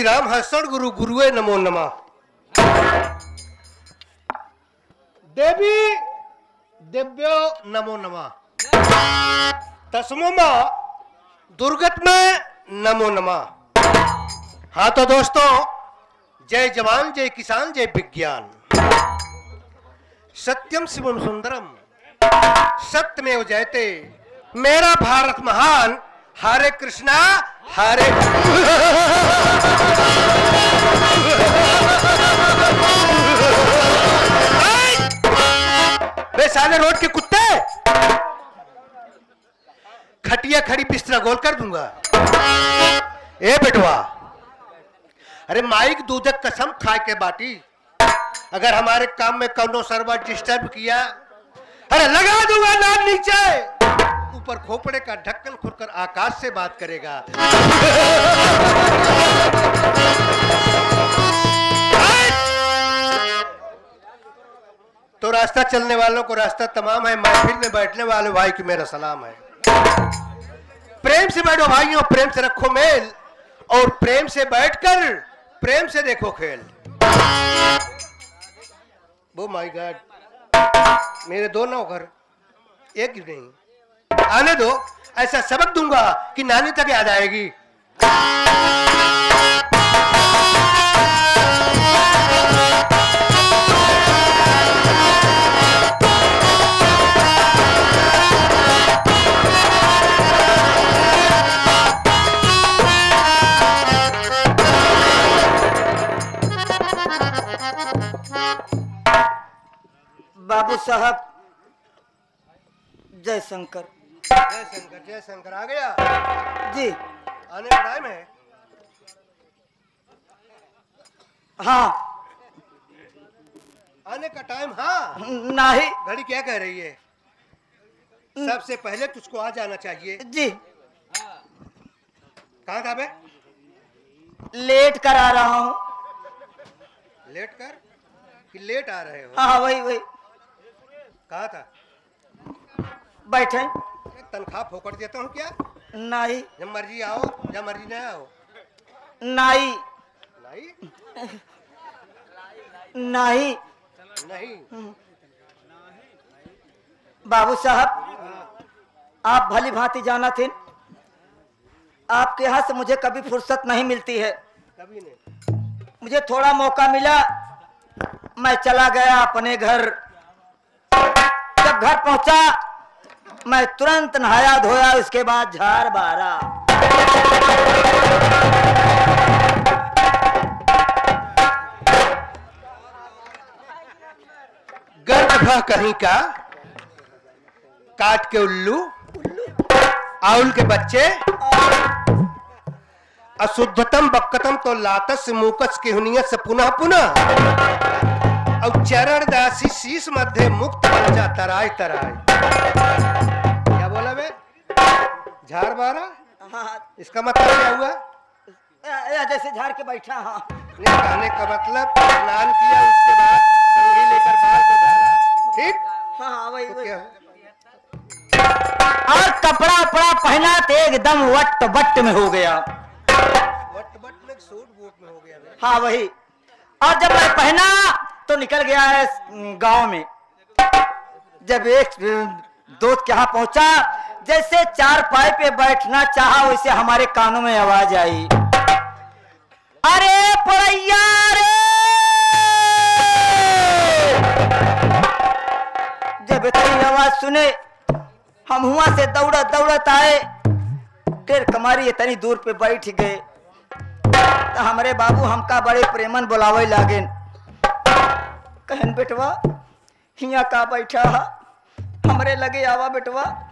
श्री राम हसण गुरु, गुरुए नमो नमः। देवी, दिव्यो नमो नमः। तस्मो दुर्गत में नमो नमः। हाँ तो दोस्तों, जय जवान, जय किसान, जय विज्ञान। सत्यम शिवम सुंदरम सत्य सत्यमेव जयते। मेरा भारत महान, हरे कृष्णा हरे। बे साले रोड के कुत्ते। खटिया खड़ी बिस्तरा गोल कर दूँगा। ए बेटवा। अरे माइक दूधक कसम खाए के बाटी। अगर हमारे काम में कौनो सर्वर डिस्टर्ब किया, अरे लगा दूँगा नाम नीचे। ऊपर खोपड़े का ढक्कन खुलकर आकाश से बात करेगा। तो रास्ता चलने वालों को रास्ता तमाम है, महफिल में बैठने वाले भाई की मेरा सलाम है। प्रेम से बैठो भाइयों, प्रेम से रखो मेल और प्रेम से बैठकर, प्रेम से देखो खेल। वो माय गॉड मेरे दो नौकर एक ही नहीं आने दो। ऐसा सबक दूँगा कि नानी तक याद आएगी। बाबू साहब जय शंकर जय शंकर जय शंकर आ गया? जी। आने का टाइम है हाँ। आने का टाइम हाँ। नहीं। घड़ी क्या कह रही है? सबसे पहले तुझको आ जाना चाहिए। जी। कहाँ था बे लेट करा रहा हूँ। लेट कर? कि लेट आ रहे हो? हाँ वही वही। कहा था? बैठे। तनख्वाह फोकट देता हूँ क्या? नहीं। जब मर्ज़ी आओ जब मर्ज़ी नहीं आओ। नहीं। नहीं? नहीं। नहीं। बाबू साहब आप भली भांति जाना थे आपके यहाँ से मुझे कभी फुर्सत नहीं मिलती है। कभी नहीं। मुझे थोड़ा मौका मिला मैं चला गया अपने घर। जब घर पहुँचा मैं तुरंत नहाया धोया, उसके बाद झाड़ बारा। गर्भ कहीं का? काट के उल्लू। आउल के बच्चे। अशुद्धतम बक्कतम तो लातस मुकस के हुनियत से पुनः पुनः। और चरण दासी शीश मध्य मुक्त बच्चा तराय तराय। बे झाड़ बारा हाँ, इसका मतलब क्या हुआ? या- या जैसे झाड़ के बैठा हाँ। कहने का मतलब स्नान किया उसके बाद कंघी लेकर बाल को झाड़ा ठीक? हाँ हाँ वही तो क्या और कपड़ा उपड़ा पहना तो एकदम वट बट में हो गया। वट वट में सूट बूट में हो गया हाँ वही। और जब मैं पहना तो निकल गया है गाँव में। जब एक दोस्त के यहाँ पहुँचा जैसे चार पाई पे बैठना चाहा, वैसे हमारे कानों में आवाज़ आई। अरे पड़ैया रे! जब इतनी आवाज़ सुने, हम हुआ से दौड़त दौड़त आए। फिर कमारी इतनी दूर पे बैठ गए। तो हमारे बाबू हमका बड़े प्रेमन बुलावे लागे कहन, बेटवा, हिया का बैठा हमरे लगे आवा, बेटवा।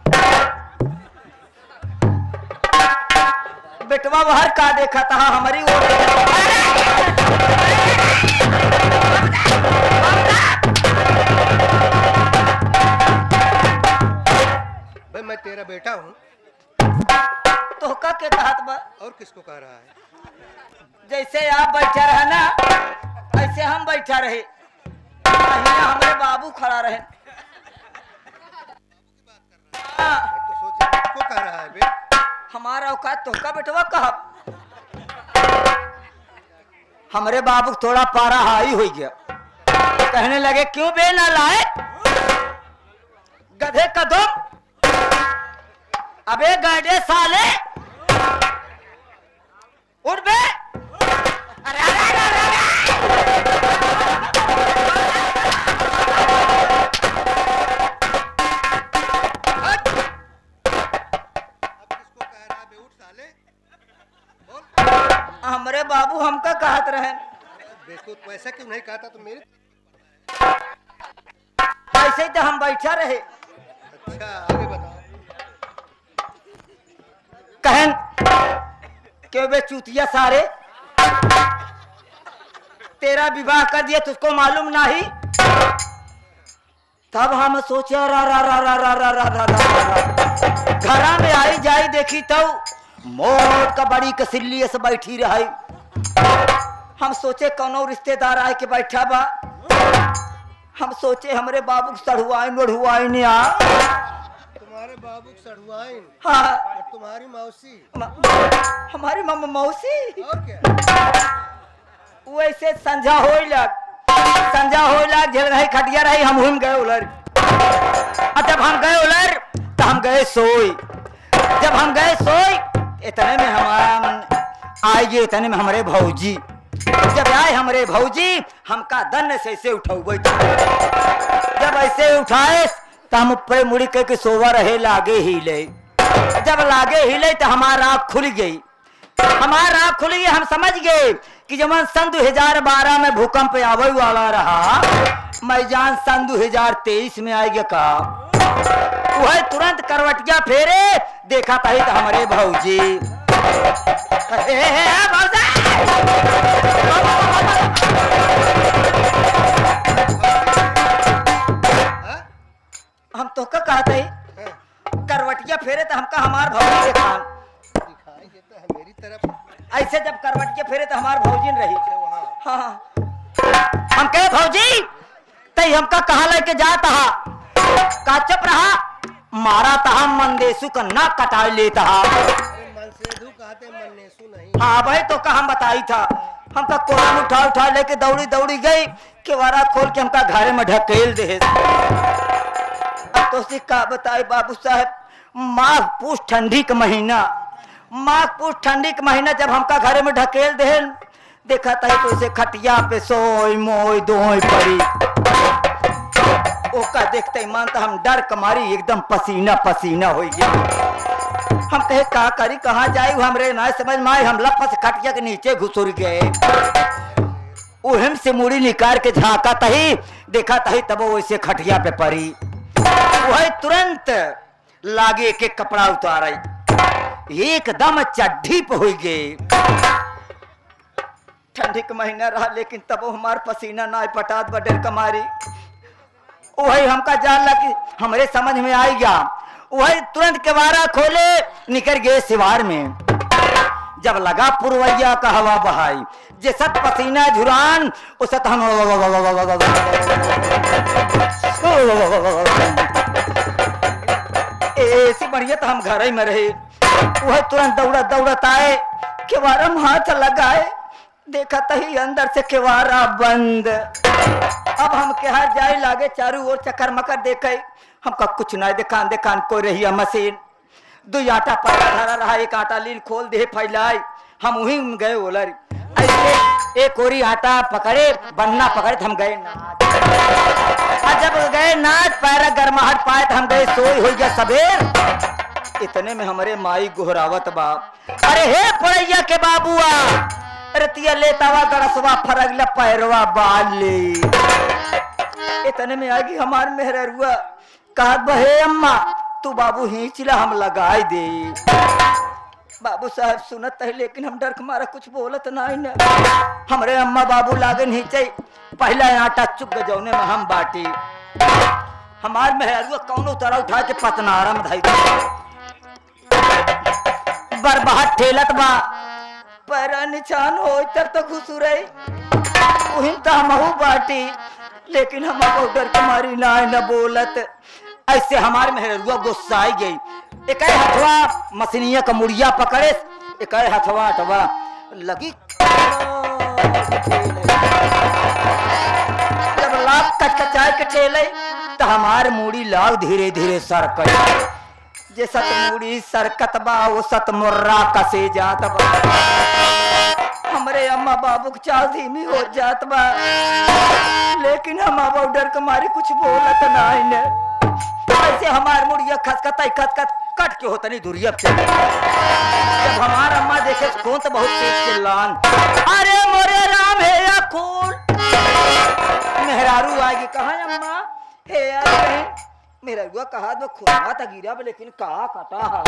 बेटवा बाहर का देखा था हमारी ओर भाई मैं तेरा बेटा हूँ। तो का के कहत बा और किसको कह रहा है? जैसे आप बैठा रहे ना ऐसे हम बैठा रहे। हमारे बाबू खड़ा रहे। हाँ, तो सोच हूँ, कह रहा है बे? हमारा औकात तो का बेटवा कहा? हमरे बाबू थोड़ा पारा हाई हो गया। कहने लगे क्यों बे ना लाए? गधे कदम? अबे गधे साले? उठ बे। अरे अरे, बाबू हमका कहत रहे बेकूफ वैसा क्यों नहीं कहा था तो मेरे ऐसे ही तो हम बैठा रहे। अच्छा आगे बताओ। कहन क्यों बे चूतिया सारे? तेरा विवाह कर दिया तुझको मालूम नहीं? तब हम सोचा रा रा रा रा रा रा रा रा घरा में आई जाई देखी तो मोट का बड़ी कसिल्ली से बैठी रही। हम सोचे कौनो रिश्तेदार आए के बैठा बा। हम सोचे हमरे बाबू के सढ़ुआई नढ़ुआई ने आ। तुम्हारे बाबू की सड़ुआइन हाँ। और तुम्हारी मौसी? म- हमारी मम्मा मौसी? और क्या? वैसे संझा हो लग। संझा हो लग झेल रही खटिया रही हम हम गए उलर। जब हम गए उलर तो हम गए सोई। जब हम गए सोई इतने में हमारा आए गए इतने में हमारे भौजी। जब आए हमारे भौजी, हमका दन से ऐसे उठौबे जब ऐसे उठाए तो हम ऊपर मुड़ी के सोवा रहे, लागे हिले जब लागे हिले तो हमारा आँख खुल गई। हमारा आँख खुल गई, हम समझ गए कि जब सन 2012 में भूकंप आवे वाला रहा। मैं जान सन 2023 में आएगा का। वह तुरंत करवटिया फेरे, देखा तो हमारे भौजी? हम तो का कहते ही हाँ, करवटिया फेरे तो हमका हमार भौजी देखा मेरी तरफ़ ऐसे जब करवटिया फेरे तो हमार भौजी रही। हाँ हम कहे भौजी तई हमका कहा लेके जाता का चुप रहा मारा तहा मंदेसु का ना कटाई लेता हाँ भाई तो का हम बताई था। हमका कोरम उठा उठा लेके दौड़ी दौड़ी गई केवारा खोल के हमका घर में ढकेल दे। तो का बताई बाबू साहब, माघ पूछ ठंडी का महीना। माघ पूछ ठंडी का महीना जब हमका घर में ढकेल दे। देखा था तो उसे खटिया पे सोई मोई दोई पड़ी। ओका देखते मानता हम डर कमारी एकदम पसीना पसीना हो गया। हम कहे का करी कहाँ जाई हमरे ना समझ में आई हम लपस खटिया के नीचे घुसुर गए। उहम से मुड़ी निकाल के झाका तही, देखा तही तब वैसे खटिया पे पड़ी। वही तुरंत लागे के कपड़ा उतारे एकदम चड्ढी पे हो गए ठंडी का महीना रहा, लेकिन तब हमार पसीना ना पटात बडर कमारी। वही हमका जान लगी हमरे समझ में आई गया। वही तुरंत केवारा खोले, निकल गए सिवार में। जब लगा पुरवैया का हवा बहाई जैसत पसीना झुरान उसत हम ऐसी बढ़िया तो हम घर में रहे। वह तुरंत दौड़ा दौड़त आए केवारा हाथ लगाए। देखा तही अंदर से केवारा बंद। अब हम केहा जाए? लागे चारू ओर चक्कर मकर देखे। हमका कुछ ना देखान देखान को रही मशीन। दो आटा पड़ा धरा रहा, एक आटा लील खोल दे फैलाए। हम वहीं गए ओलर ऐसे एक ओरी आटा पकड़े, बन्ना पकड़े तो हम गए और जब गए नाच, पैरा गर्माहट पाए तो हम गए सोई हो गया सबेर। इतने में हमारे माई गोहरावत बा। अरे हे पड़ैया के बाबुआ, रतिया लेतावा गड़सवा, फरगला पैरवा बाले। इतने में आगी हमार मेहरुआ कहत बा हे अम्मा, तू बाबू हिंचला हम लगाई दे। बाबू साहब सुनत है, लेकिन हम डर मारा कुछ बोलत नहीं न। हमरे अम्मा बाबू लागन हिंचे पहला आटा चुप जौने में हम बाटी। हमार मेहरुआ कौनो तरह उठा के पतनारा में धाई बरबाहट ठेलत बा। पैरा निशान हो तर तो घुसू रही। उहिन तो हमहू बाटी। लेकिन हम के मारी ना न बोलत, ऐसे हमारे मेहरुआ गुस्सा आई गई। एक हथवा मसनिया का मुड़िया पकड़े एक हथवा हथवा लगी। जब लाख कचकचाए के ठेले तो हमार मूड़ी लाल धीरे धीरे सरकत जे सत मूड़ी सरकत बा, वो सत मुर्रा कसे जात बा। हमरे अम्मा बाबू के चाल धीमी हो जात बा। लेकिन हम बाबू डर के मारे कुछ बोलत नहीं ने। ऐसे हमार मुड़िया खसकत खसकत कट के होता नहीं दुरिया पे। जब हमार अम्मा देखे कौन तो बहुत तेज चिल्लान। अरे मोरे राम, है या खून मेहरारू आएगी कहा अम्मा? हे अरे। मेरा रुआ कहा तो खुदा था गिरा बा, लेकिन कहा कटा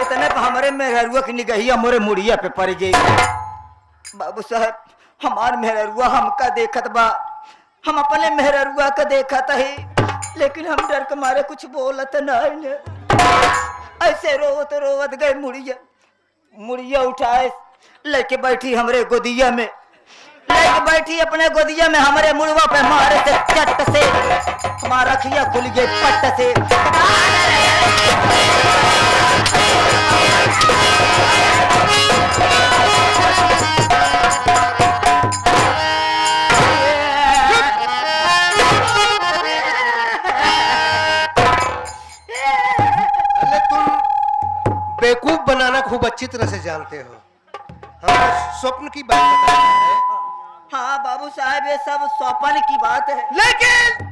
इतने पे हमारे मेहरुआ की निगहिया मोरे मुड़िया पे पड़ गई। बाबू साहब हमार मेहरुआ हमका देखत बा। हम अपने मेहरुआ का देखत है लेकिन हम डर के मारे कुछ बोलत नहीं ऐसे रोवत रोवत गए मुड़िया। मुड़िया उठाए लेके बैठी हमरे गोदिया में। लेके बैठी अपने गोदिया में, हमारे मुड़वा पे मारे से, चट से। हमारा खुल गई पट से। बेवकूफ़ बनाना खूब अच्छी तरह से जानते हो। तो स्वप्न की बात बता रहे हैं। हाँ बाबू साहब ये सब स्वप्न की बात है। लेकिन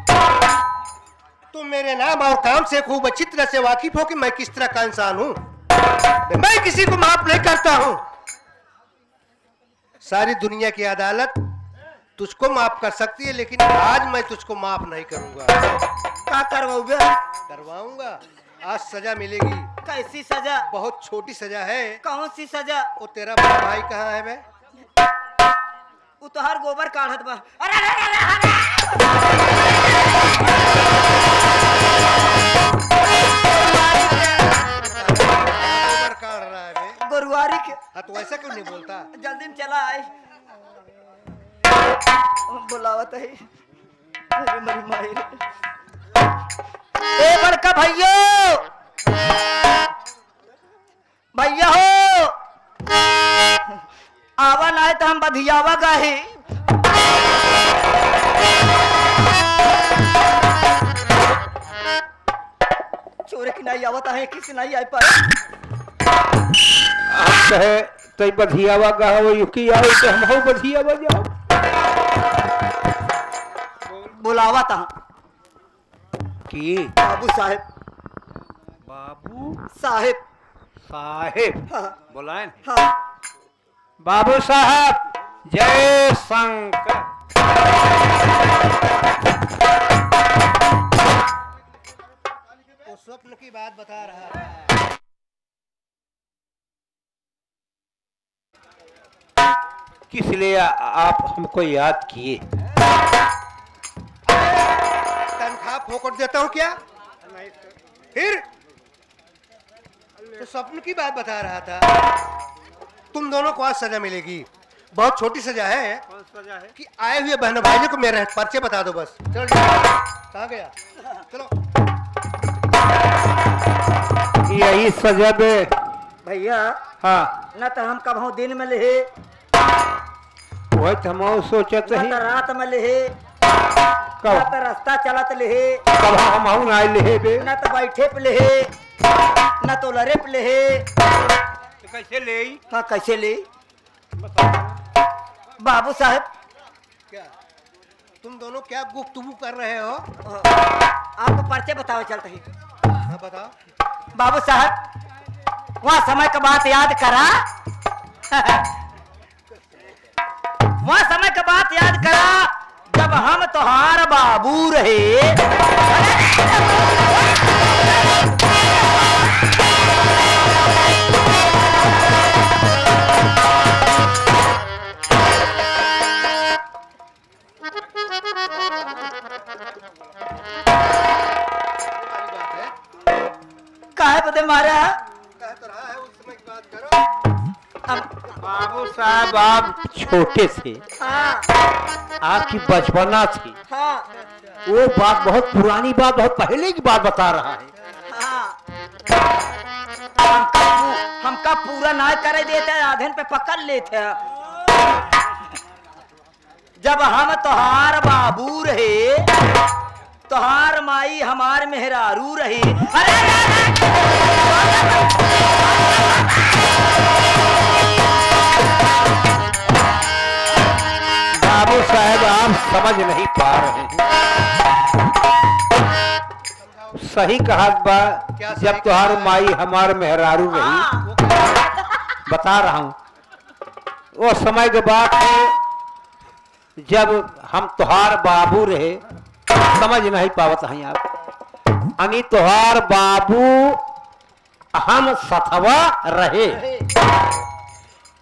तुम मेरे नाम और काम से खूब अच्छी तरह से वाकिफ हो कि मैं किस तरह का इंसान हूँ? मैं किसी को माफ़ नहीं करता हूँ। सारी दुनिया की अदालत तुझको माफ़ कर सकती है लेकिन आज मैं तुझको माफ़ नहीं करूँगा। क्या करवाओगे? करवाऊँगा। आज सजा मिलेगी। कैसी सजा? बहुत छोटी सजा है। कौन सी सजा? वो तेरा बड़ा भाई कहाँ है बे वो तो गोबर काढ़त बा। अरे अरे, अरे, अरे, गोबर काढ़ रहा है बे गोरुआरी के हाँ तो ऐसा क्यों नहीं बोलता? जल्दी में चला आए। बुलावत है। अरे मेरी माई रे। ए बड़का भैया! भैया हो! आवा ना है तो हम बधियावा गाहे चोरे की नहीं आवत है किसी नहीं आई पर कहे तई बधियावा गाओ युकी आओ तो हम हो बधियावा जाओ। बुलावा था की? बाबू साहेब। बाबू? साहेब। साहेब। हाँ। बोलाए। हाँ। बाबू साहब जय शंकर। स्वप्न की बात बता रहा था किस लिए आप हमको याद किए? तनख्वाह फोकट देता हूँ क्या? फिर? तो स्वप्न की बात बता रहा था। तुम दोनों को आज सजा मिलेगी। बहुत छोटी सजा है। सजा है? कि आए हुए बहन भाई को मेरा पर्चे बता दो बस। चलो कहाँ गया? चलो। यही सजा बे भैया हाँ। न तो हम कब दिन में लेहे। वही तो हम सोचत ही। तो रात में लेहे। कब? तो रास्ता चलत लेहे। कब हम आए ले बे? न तो बैठे पे लेहे। न तो लरे पे लेहे। तो कैसे ले? हाँ कैसे ले? बाबू साहब। क्या? तुम दोनों क्या गुफ्तगू कर रहे हो? आपको पर्चे बताओ चलते ही। हाँ बताओ। बाबू साहब वहाँ समय का बात याद करा। वहाँ समय का बात याद करा जब हम तोहार बाबू रहे। साहब आप छोटे थे। हाँ। आपकी बचपना थी। हाँ। वो बात बहुत पुरानी बात बहुत पहले की बात बता रहा है। हाँ। हमका हमका पूरा ना करे देते आधेन पे पकड़ लेते। जब हम तोहार बाबू रहे तोहार माई हमार मेहरारू रही। अरे! बाबू साहब आप समझ नहीं पा रहे हैं। सही कहा बा जब तुहार? माई हमार मेहरारू रही। हाँ, बता रहा हूँ। वो समय के बात है जब हम तुहार बाबू रहे समझ नहीं पावत हैं आप। अनी तुहार बाबू हम सथवा रहे।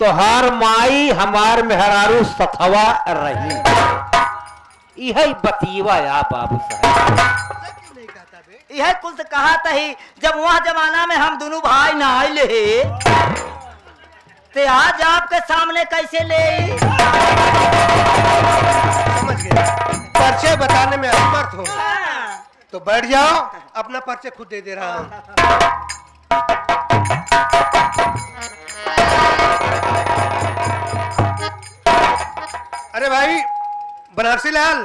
तुहार माई हमार मेहरारू सथवा रही। यही बतीवा या बाबू साहब। नहीं कहता बे यह कुल से कहा तही जब वह जमाना में हम दोनों भाई नहाए ले ते आज आपके सामने कैसे ले? समझ बताने में असमर्थ हूँ। तो बैठ जाओ अपना पर्चे खुद दे दे रहा हूँ। अरे भाई बनारसी लाल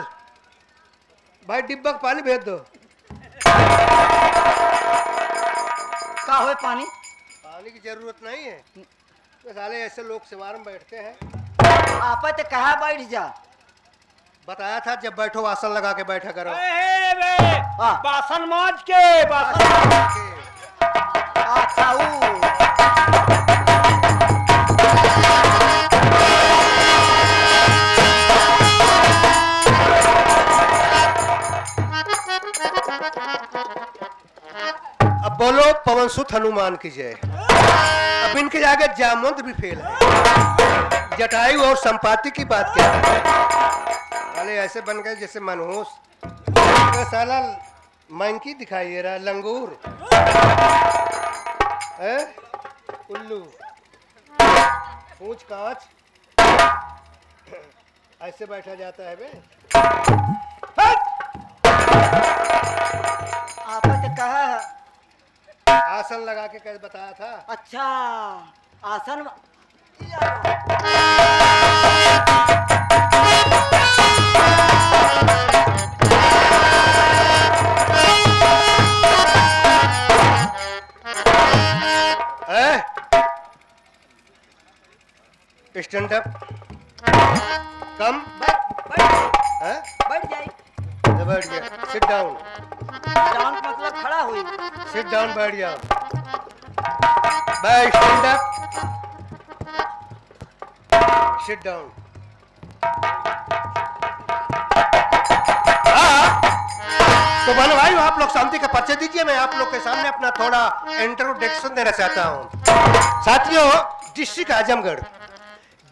भाई डिब्बा का पानी भेज दो। का होए पानी? पानी की ज़रूरत नहीं है। तो साले ऐसे लोग सिवार में बैठते हैं। आप ते कहा बैठ जा? बताया था जब बैठो आसन लगा के बैठा करो। हाँ। बासन माज के बासन अच्छा बोलो, पवन सुत हनुमान की जय। अब इनके आगे जामवंत भी फेल है। जटायु और संपाति की बात क्या है? साले ऐसे बन गए जैसे मनहूस। तो साला, मंकी दिखाई दे रहा, लंगूर। है उल्लू। पूछ कांच। ऐसे बैठा जाता है बे। आसन लगा के कैसे बताया था। अच्छा आसन सिट डाउन तो बनो भाई आप लोग शांति का परिचय दीजिए मैं आप लोग के सामने अपना थोड़ा इंट्रोडक्शन देना चाहता हूँ। साथियों डिस्ट्रिक्ट आजमगढ़।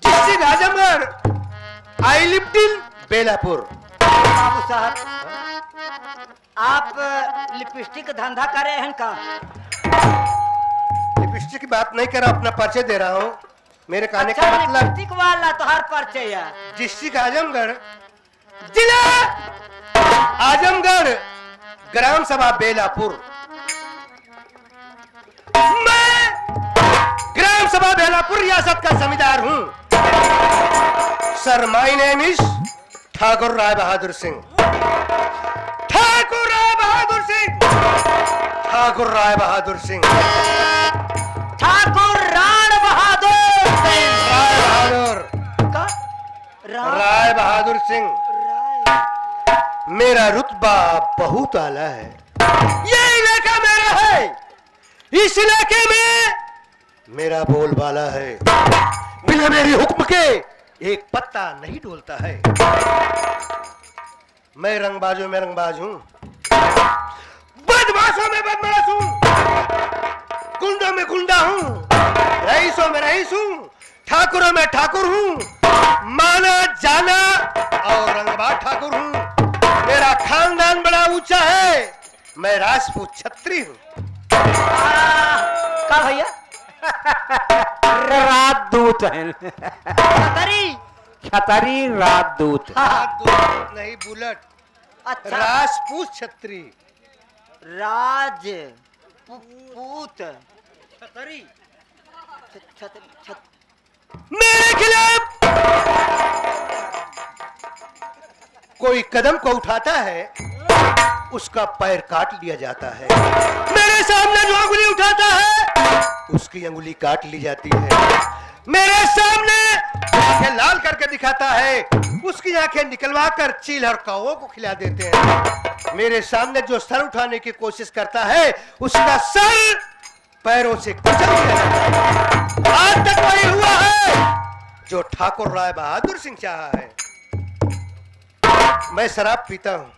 डिस्ट्रिक्ट आजमगढ़ आई इन बेलापुर। बाबू साहब आप लिपस्टिक धंधा कर रहे हैं का लिपस्टिक की बात नहीं कर रहा अपना परिचय दे रहा हूँ। मेरे कहने अच्छा का मतलब वाला तो हर परिचय डिस्ट्रिक्ट आजमगढ़ जिला आजमगढ़ ग्राम सभा बेलापुर। मैं ग्राम सभा बेलापुर रियासत का जमींदार हूँ। Sir my name is Thakur Rai Bahadur Singh. Thakur Rai Bahadur Singh. Thakur Rai Bahadur Singh. Thakur राण राय बहादुर सिंह। मेरा रुतबा बहुत आला है। ये इलाका मेरा है। इस इलाके में मेरा बोलबाला है। बिना मेरे हुक्म के एक पत्ता नहीं डोलता है। मैं रंगबाजों में रंगबाज हूँ। बदमाशों में बदमाश हूँ। गुंडों में गुंडा हूँ। रईसों में रईस हूँ। ठाकुरों में ठाकुर हूँ। माना जाना। और रंगबाज ठाकुर हूँ। मेरा खानदान बड़ा ऊँचा है। मैं राजपूत छत्री हूँ। का भैया? रात दूत है। तरी छतरी रात दूत नहीं बुलेट। अच्छा। राजपूत छत्री। राज पूत। छतरी। छ- छतरी छत मेरे खिलाफ। कोई कदम को उठाता है उसका पैर काट लिया जाता है। मेरे सामने जो अंगुली उठाता है उसकी अंगुली काट ली जाती है। मेरे सामने आँखें लाल करके दिखाता है उसकी आँखें निकलवा कर चील और कौ को खिला देते हैं। मेरे सामने जो सर उठाने की कोशिश करता है उसका सर पैरों से कुचल आज तक वही हुआ है? जो ठाकुर राय बहादुर सिंह चाह है, मैं शराब पीता हूँ,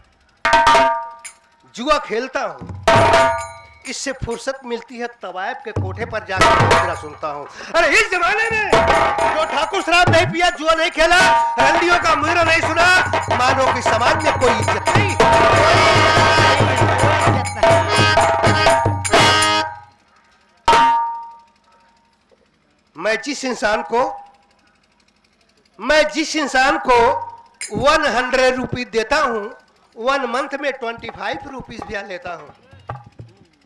जुआ खेलता हूँ, इससे फुर्सत मिलती है तवायब के कोठे पर जाकर सुनता हूँ। अरे इस जमाने में जो ठाकुर शराब नहीं पिया, जुआ नहीं खेला रंडियों का मुजरा नहीं सुना मानो कि समाज में कोई इज़्ज़त नहीं। मैं जिस इंसान को मैं जिस इंसान को वन हंड्रेड रुपीज़ देता हूँ वन मंथ में ट्वेंटी फाइव रुपीज़ ब्याह लेता हूँ।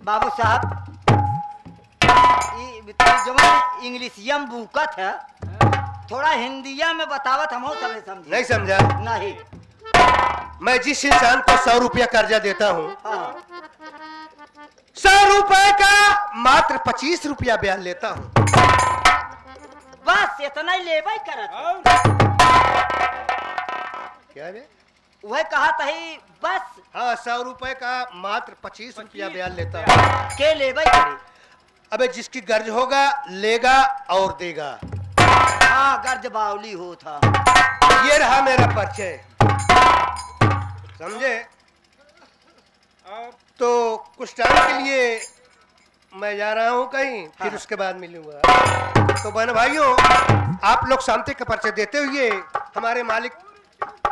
बाबू साहब ई जवन इंग्लिशियम बुकत है थोड़ा हिंदिया में बतावत हम सबे समझे। नहीं समझा। नहीं। मैं जिस इंसान को सौ रुपया कर्जा देता हूँ हाँ। सौ रुपए का मात्र पच्चीस रुपया ब्याज लेता हूँ। बस इतना ही। लेबै करत क्या है वह कहा तही बस। हाँ सौ रुपए का मात्र पच्चीस रुपया ब्याह लेता के लेबै करे? अबे जिसकी गर्ज होगा लेगा और देगा। हाँ गर्ज बावली हो था। ये रहा मेरा परिचय। समझे? तो कुछ टाइम के लिए मैं जा रहा हूँ कहीं फिर हाँ। उसके बाद मिलूँगा। तो बहन भाइयों आप लोग शांति का परिचय देते हुए हमारे मालिक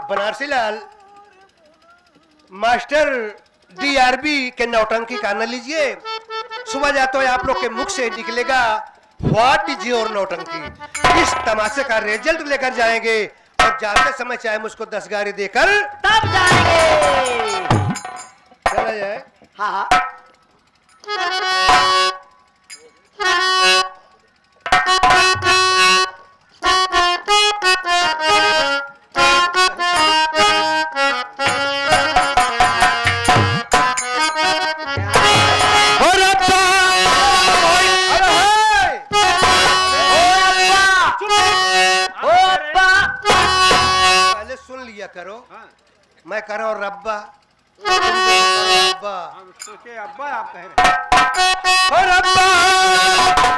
बनारसी लाल मास्टर डीआरबी के नौटंकी का आनंद लीजिए। सुबह जाते हुए आप लोग के मुख से निकलेगा व्हाट इज़ योर नौटंकी? इस तमाशे का रिज़ल्ट लेकर जाएँगे और जाते समय चाहे मुझको दस गाड़ी देकर तब जाएँगे। चला जाए। हाँ हाँ। अरे ओ अब्बा पहले सुन लिया करो। मैं कर रहा रब्बा। तुम हम सोचे रब्बा अब्बा आप कह रहे हैं। और कोई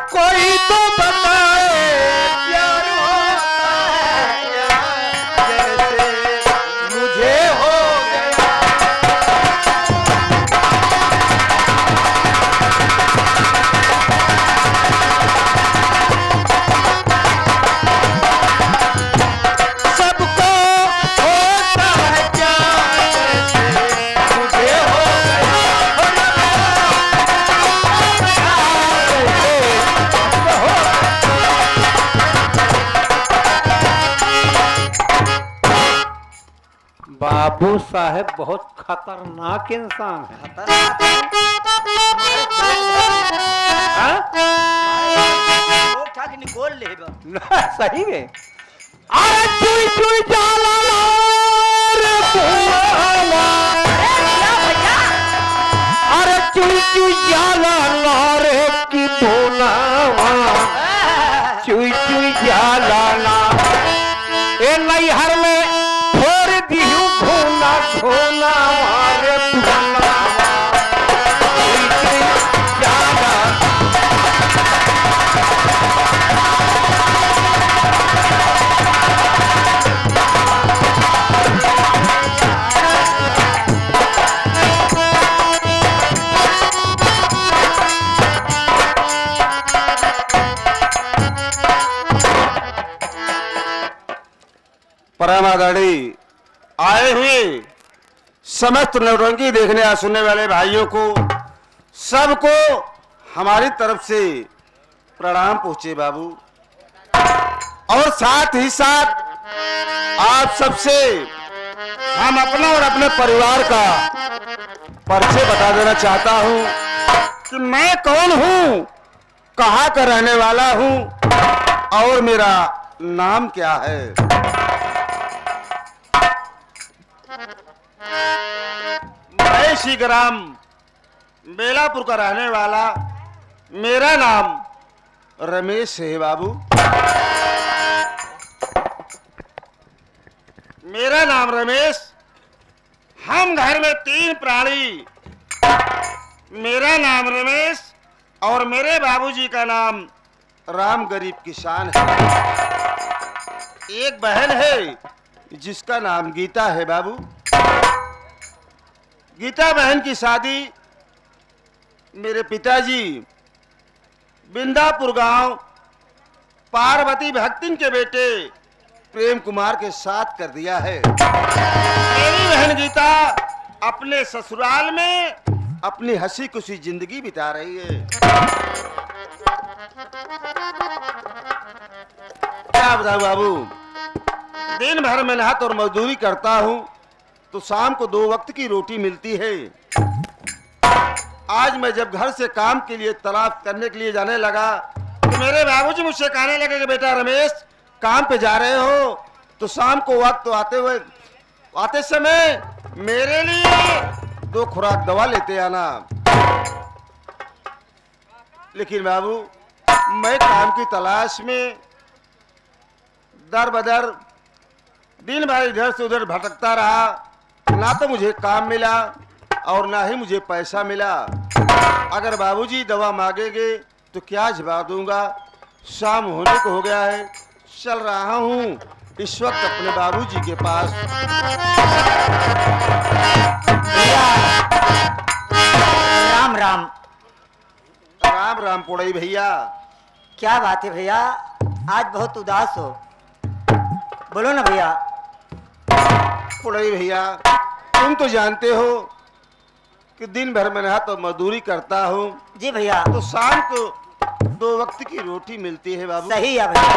बाबू साहेब बहुत खतरनाक इंसान है। हाँ? निकोल ले सही में। अरे चुई चुई जाला रे अरे चुई चुई जाला रे। परमादाड़ी आए हुए समस्त नौटंकी देखने और सुनने वाले भाइयों को सबको हमारी तरफ़ से प्रणाम पहुँचे बाबू। और साथ ही साथ आप सबसे हम अपना और अपने परिवार का परिचय बता देना चाहता हूँ कि मैं कौन हूँ, कहाँ का रहने वाला हूँ और मेरा नाम क्या है। इसी ग्राम बेलापुर का रहने वाला मेरा नाम रमेश है बाबू। मेरा नाम रमेश। हम घर में तीन प्राणी। मेरा नाम रमेश और मेरे बाबूजी का नाम राम गरीब किसान है। एक बहन है जिसका नाम गीता है बाबू। गीता बहन की शादी मेरे पिताजी बिंदापुर गाँव पार्वती भक्तिन के बेटे प्रेम कुमार के साथ कर दिया है। मेरी बहन गीता अपने ससुराल में अपनी हँसी खुशी ज़िंदगी बिता रही है। क्या बताऊँ बाबू? दिन भर मेहनत और मजदूरी करता हूँ। तो शाम को दो वक्त की रोटी मिलती है। आज मैं जब घर से काम के लिए तलाश करने के लिए जाने लगा तो मेरे बाबूजी मुझसे कहने लगे कि बेटा रमेश, काम पे जा रहे हो तो शाम को वक्त आते हुए, आते समय मेरे लिए दो खुराक दवा लेते आना। लेकिन बाबू, मैं काम की तलाश में दर बदर दिन भर इधर से उधर भटकता रहा। ना तो मुझे काम मिला और ना ही मुझे पैसा मिला। अगर बाबूजी दवा मांगेंगे तो क्या जवाब दूँगा? शाम होने को हो गया है चल रहा हूँ इस वक्त अपने बाबूजी के पास। राम राम। राम राम पुड़ई भैया। क्या बात है भैया? आज बहुत उदास हो। बोलो ना भैया। पुड़ई भैया तुम तो जानते हो कि दिन भर मेहनत तो मजदूरी करता हूँ। जी भैया। तो शाम को दो वक्त की रोटी मिलती है बाबू। सही है भैया।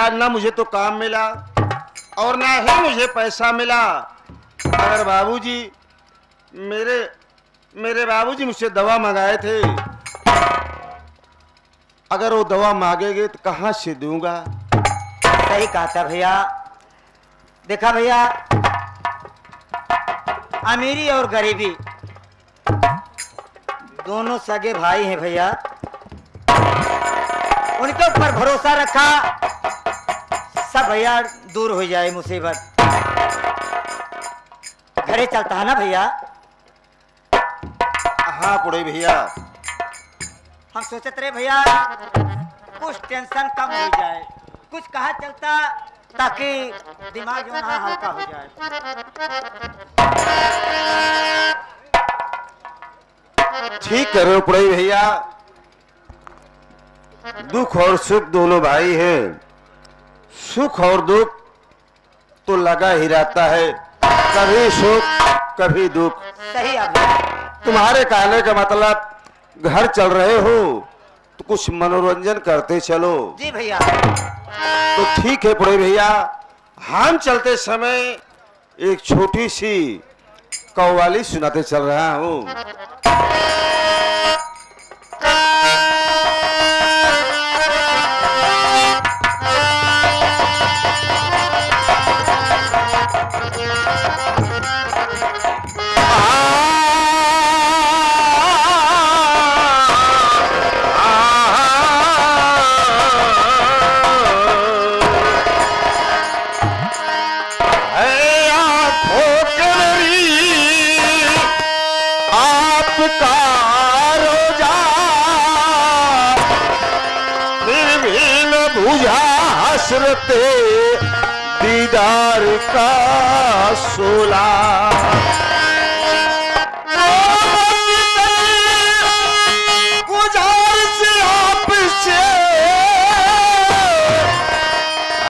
आज ना मुझे तो काम मिला और ना ही मुझे पैसा मिला। अगर बाबूजी मेरे मेरे बाबूजी मुझसे दवा मंगाए थे। अगर वो दवा मांगेंगे तो कहाँ से दूँगा? सही कहा था भैया। देखा भैया अमीरी और गरीबी। दोनों सगे भाई हैं भैया। उनके ऊपर भरोसा रखा सब भैया दूर हो जाए मुसीबत। घरे चलता है ना भैया? हाँ पुड़ई भैया। हम सोचते रहे भैया कुछ टेंशन कम हो जाए। कुछ कहा चलता ताकि दिमाग जो ना हल्का हो जाए। ठीक कर रहे हो पुड़ई भैया। दुख और सुख दोनों भाई हैं। सुख और दुख तो लगा ही रहता है। कभी सुख कभी दुख। सही तुम्हारे कहने का मतलब घर चल रहे हो तो कुछ मनोरंजन करते चलो। जी भैया। तो ठीक है पुड़े भैया। हम चलते समय एक छोटी सी कव्वाली सुनाते चल रहा है। हसरते दीदार का सोला